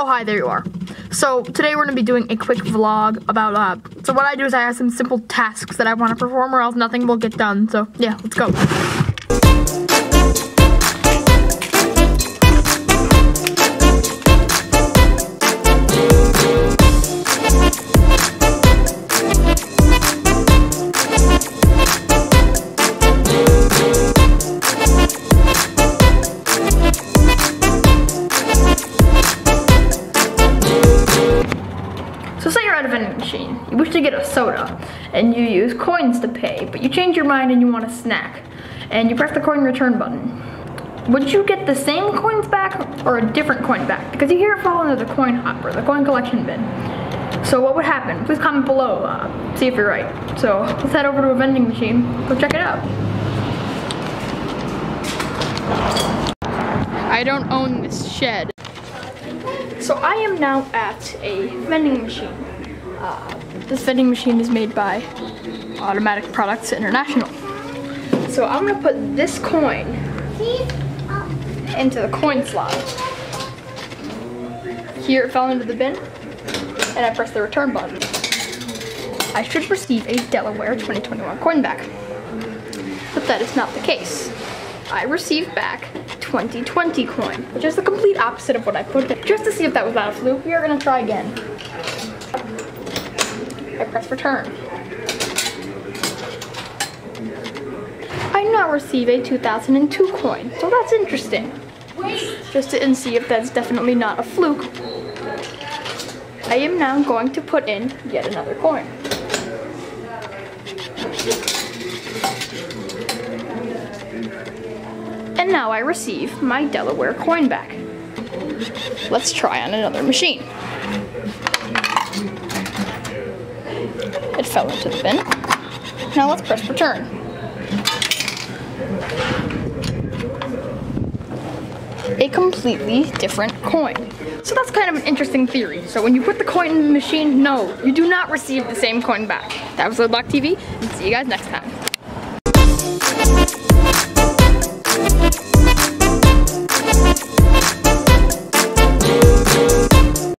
Oh, hi, there you are. So today we're gonna be doing a quick vlog about, uh, so what I do is I have some simple tasks that I wanna perform or else nothing will get done. So yeah, let's go. So say you're at a vending machine, you wish to get a soda, and you use coins to pay, but you change your mind and you want a snack, and you press the coin return button. Would you get the same coins back or a different coin back? Because you hear it fall into the coin hopper, the coin collection bin. So what would happen? Please comment below, uh, see if you're right. So let's head over to a vending machine, go check it out. I don't own this shed. So I am now at a vending machine. Uh, this vending machine is made by Automatic Products International. So I'm gonna put this coin into the coin slot. Here it fell into the bin, and I press the return button. I should receive a Delaware 2021 coin back. But that is not the case. I received back 2020 coin, which is the complete opposite of what I put in. Just to see if that was not a fluke, we are gonna try again. I press return. I now receive a 2002 coin, so that's interesting. Just to see if that's definitely not a fluke. I am now going to put in yet another coin. And now I receive my Delaware coin back. Let's try on another machine. It fell into the bin. Now let's press return. A completely different coin. So that's kind of an interesting theory. So when you put the coin in the machine, no, you do not receive the same coin back. That was Lidlock TV, and see you guys next time.